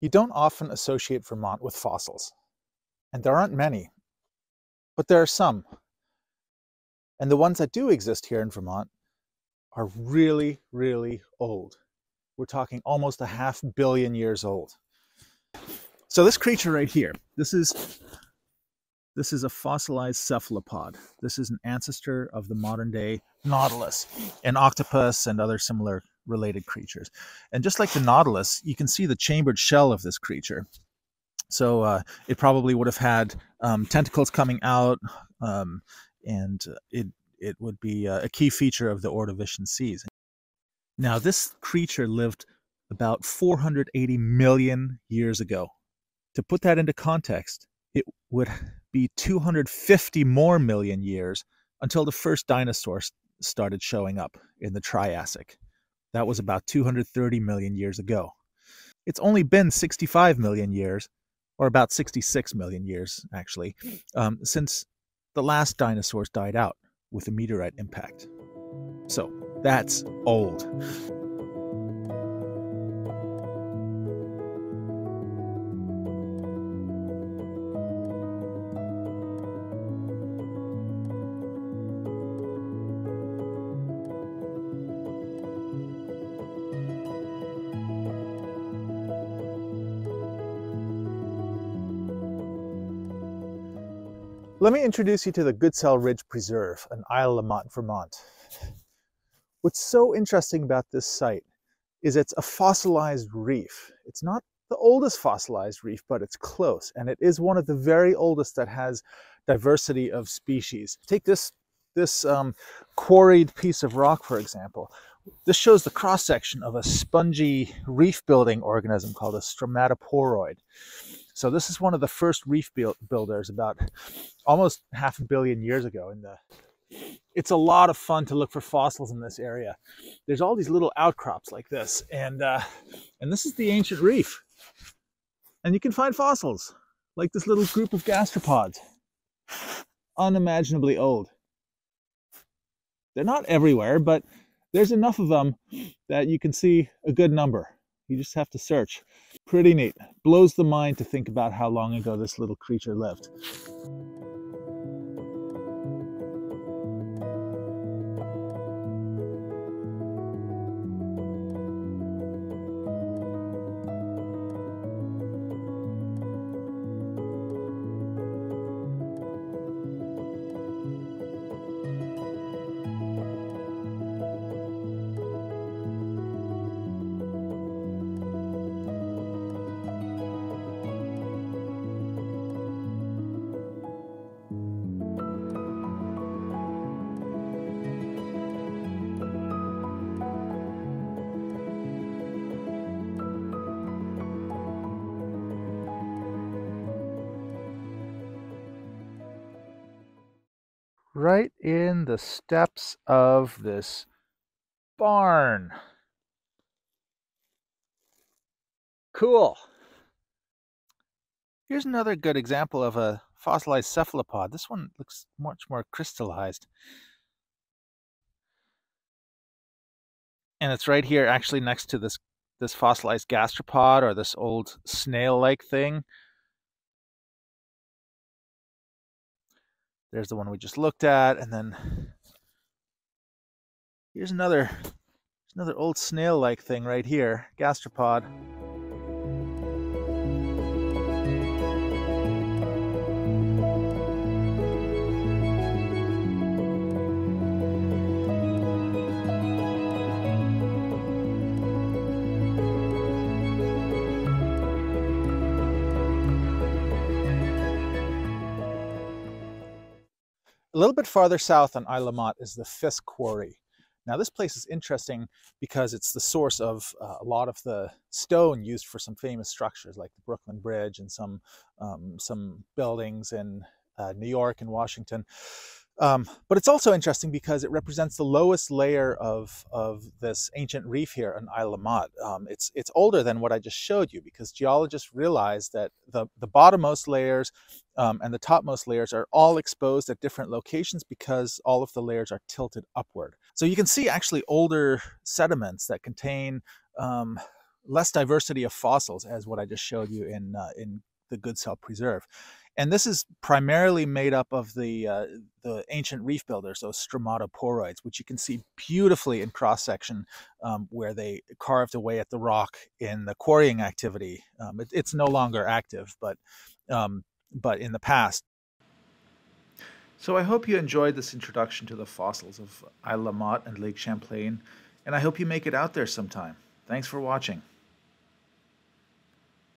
You don't often associate Vermont with fossils, and there aren't many, but there are some. And the ones that do exist here in Vermont are really, really old. We're talking almost a half billion years old. So this creature right here, this is this is a fossilized cephalopod. This is an ancestor of the modern day nautilus, an octopus and other similar related creatures. And just like the nautilus, you can see the chambered shell of this creature. So uh, it probably would have had um, tentacles coming out, um, and it it would be a key feature of the Ordovician seas. Now, this creature lived about 480 million years ago. To put that into context, it would be 250 more million years until the first dinosaurs started showing up in the Triassic. That was about 230 million years ago. It's only been 65 million years, or about 66 million years, actually, um, since the last dinosaurs died out with a meteorite impact. So that's old. Let me introduce you to the Goodsell Ridge Preserve in Isle La Motte, Vermont. What's so interesting about this site is it's a fossilized reef. It's not the oldest fossilized reef, but it's close. And it is one of the very oldest that has diversity of species. Take this, this um, quarried piece of rock, for example. This shows the cross-section of a spongy reef-building organism called a stromatoporoid. So this is one of the first reef builders about almost half a billion years ago. In the, it's a lot of fun to look for fossils in this area. There's all these little outcrops like this, and uh, and this is the ancient reef, and you can find fossils like this little group of gastropods, unimaginably old. They're not everywhere, but there's enough of them that you can see a good number. You just have to search. Pretty neat. Blows the mind to think about how long ago this little creature lived. Right in the steps of this barn. Cool. Here's another good example of a fossilized cephalopod. This one looks much more crystallized. And it's right here actually next to this this fossilized gastropod or this old snail-like thing. There's the one we just looked at, and then here's another another old snail-like thing right here, gastropod. A little bit farther south on Isle La Motte is the Fisk Quarry. Now this place is interesting because it's the source of uh, a lot of the stone used for some famous structures like the Brooklyn Bridge and some, um, some buildings in uh, New York and Washington. Um, but it's also interesting because it represents the lowest layer of, of this ancient reef here in Isle La Motte. Um, it's, it's older than what I just showed you because geologists realized that the, the bottommost layers um, and the topmost layers are all exposed at different locations because all of the layers are tilted upward. So you can see actually older sediments that contain um, less diversity of fossils as what I just showed you in uh, in the Goodsell Preserve. And this is primarily made up of the uh, the ancient reef builders, those stromatoporoids, which you can see beautifully in cross section, um, where they carved away at the rock in the quarrying activity. Um, it, it's no longer active, but um, but in the past. So I hope you enjoyed this introduction to the fossils of Isle La Motte and Lake Champlain, and I hope you make it out there sometime. Thanks for watching.